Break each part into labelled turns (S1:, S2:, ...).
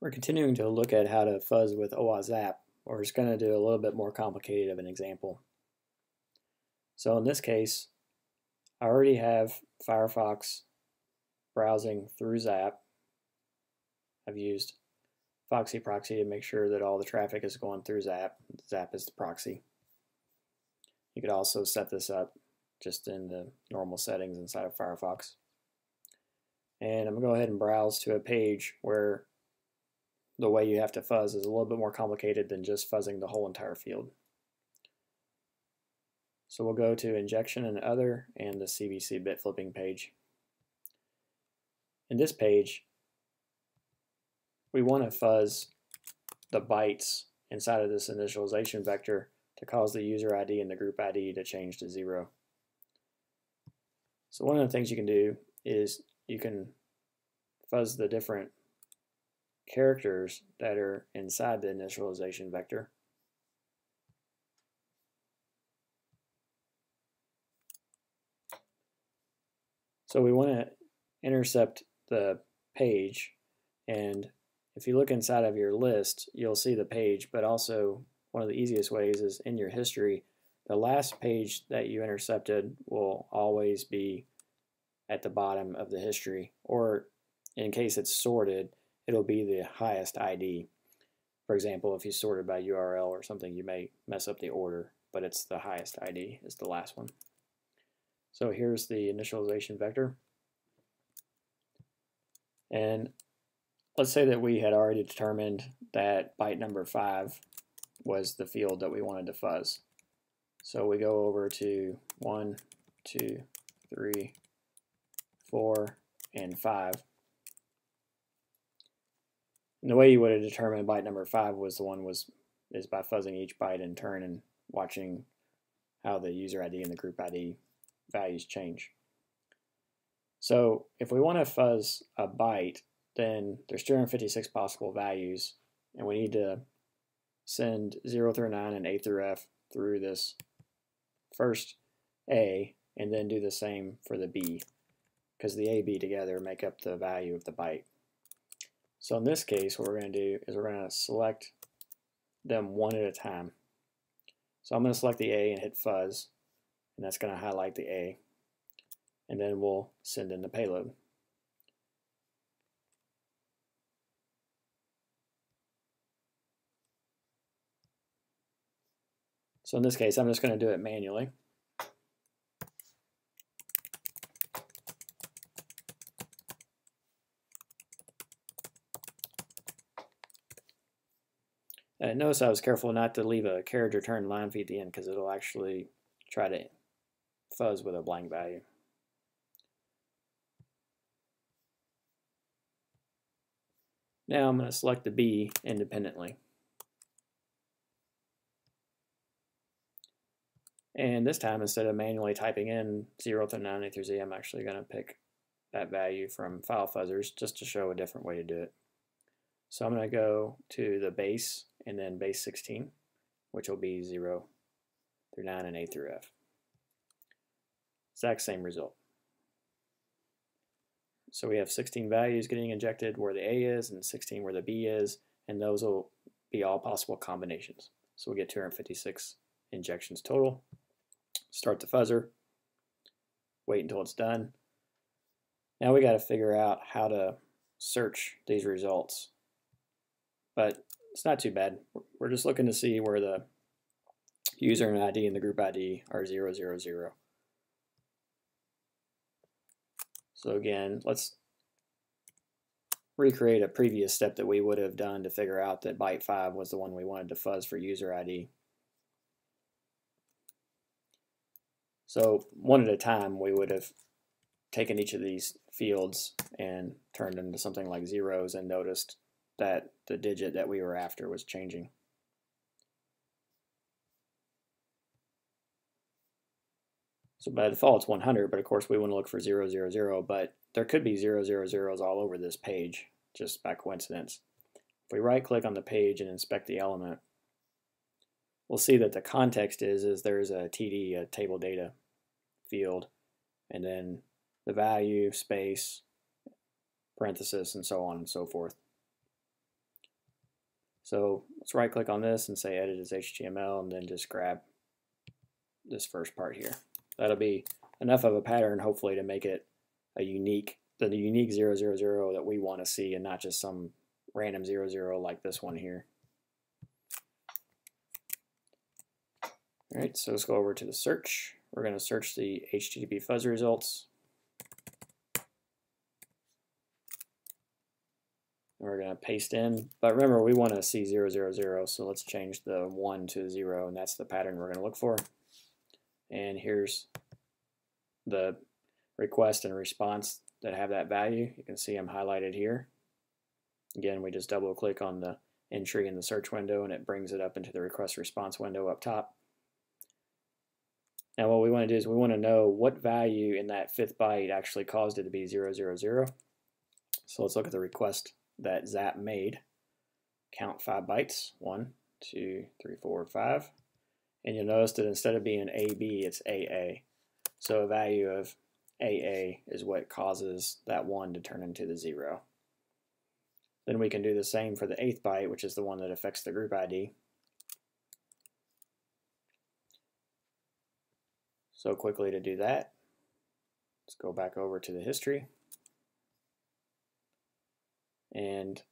S1: We're continuing to look at how to fuzz with OWASP. We're just going to do a little bit more complicated of an example. So in this case, I already have Firefox browsing through Zap. I've used Foxy Proxy to make sure that all the traffic is going through Zap. Zap is the proxy. You could also set this up just in the normal settings inside of Firefox. And I'm going to go ahead and browse to a page where the way you have to fuzz is a little bit more complicated than just fuzzing the whole entire field. So we'll go to injection and other and the CVC bit flipping page. In this page, we want to fuzz the bytes inside of this initialization vector to cause the user ID and the group ID to change to zero. So one of the things you can do is you can fuzz the different characters that are inside the initialization vector. So we want to intercept the page and if you look inside of your list you'll see the page but also one of the easiest ways is in your history the last page that you intercepted will always be at the bottom of the history or in case it's sorted it'll be the highest ID. For example, if you sorted by URL or something, you may mess up the order, but it's the highest ID is the last one. So here's the initialization vector. And let's say that we had already determined that byte number 5 was the field that we wanted to fuzz. So we go over to 1, 2, 3, 4, and 5. The way you would have determined byte number five was the one was is by fuzzing each byte in turn and watching how the user ID and the group ID values change. So if we want to fuzz a byte, then there's 256 possible values, and we need to send 0 through 9 and A through F through this first A, and then do the same for the B, because the A, B together make up the value of the byte. So in this case, what we're going to do is we're going to select them one at a time. So I'm going to select the A and hit fuzz, and that's going to highlight the A. And then we'll send in the payload. So in this case, I'm just going to do it manually. Notice I was careful not to leave a carriage return line feed at the end because it'll actually try to fuzz with a blank value. Now I'm going to select the B independently. And this time, instead of manually typing in 0 through 9 through Z, I'm actually going to pick that value from file fuzzers just to show a different way to do it. So I'm going to go to the base and then base 16, which will be 0 through 9 and A through F. Exact same result. So we have 16 values getting injected where the A is and 16 where the B is, and those will be all possible combinations. So we get 256 injections total. Start the fuzzer, wait until it's done. Now we got to figure out how to search these results but it's not too bad. We're just looking to see where the user and ID and the group ID are 000. So again, let's recreate a previous step that we would have done to figure out that byte 5 was the one we wanted to fuzz for user ID. So one at a time, we would have taken each of these fields and turned them into something like zeros and noticed that the digit that we were after was changing. So by default it's 100, but of course we want to look for 000, but there could be 000s all over this page, just by coincidence. If we right click on the page and inspect the element, we'll see that the context is, is there's a TD, a table data field, and then the value, space, parenthesis, and so on and so forth. So let's right click on this and say edit as HTML and then just grab this first part here. That'll be enough of a pattern hopefully to make it a unique, the unique 000 that we want to see and not just some random 00 like this one here. All right, so let's go over to the search. We're going to search the HTTP fuzz results. We're going to paste in. But remember, we want to see 000, so let's change the 1 to 0, and that's the pattern we're going to look for. And here's the request and response that have that value. You can see them highlighted here. Again, we just double click on the entry in the search window and it brings it up into the request response window up top. Now what we want to do is we want to know what value in that fifth byte actually caused it to be 000. So let's look at the request that Zap made. Count five bytes. One, two, three, four, five. And you'll notice that instead of being AB, it's AA. So a value of AA is what causes that 1 to turn into the 0. Then we can do the same for the eighth byte, which is the one that affects the group ID. So quickly to do that, let's go back over to the history. And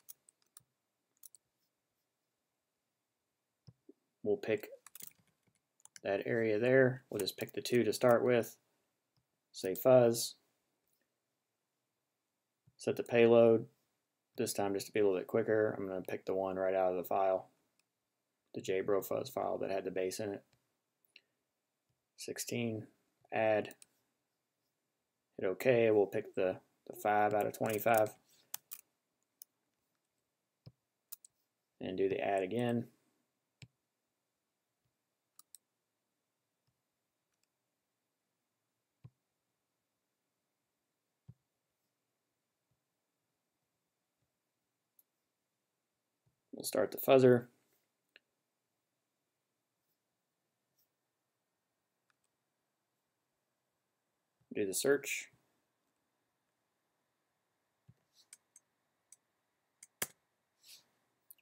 S1: we'll pick that area there. We'll just pick the two to start with, say fuzz, set the payload. This time just to be a little bit quicker, I'm going to pick the one right out of the file, the JBro fuzz file that had the base in it. 16, add, hit OK, we'll pick the, the 5 out of 25 and do the add again. We'll start the fuzzer. Do the search.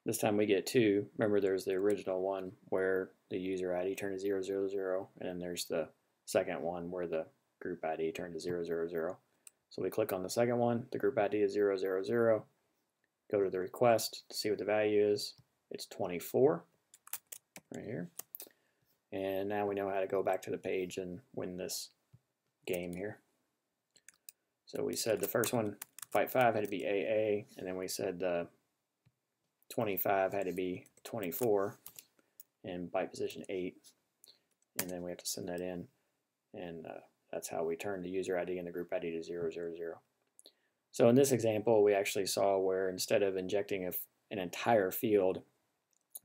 S1: This time we get two. Remember there's the original one where the user ID turned to 000, and then there's the second one where the group ID turned to 000. So we click on the second one, the group ID is 000 go to the request to see what the value is. It's 24 right here. And now we know how to go back to the page and win this game here. So we said the first one, byte 5, had to be AA, and then we said the 25 had to be 24, and byte position 8, and then we have to send that in, and uh, that's how we turn the user ID and the group ID to 000. So in this example, we actually saw where instead of injecting a, an entire field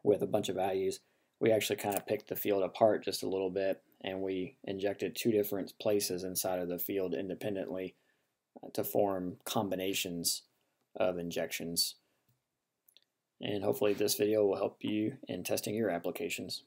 S1: with a bunch of values, we actually kind of picked the field apart just a little bit and we injected two different places inside of the field independently uh, to form combinations of injections. And hopefully this video will help you in testing your applications.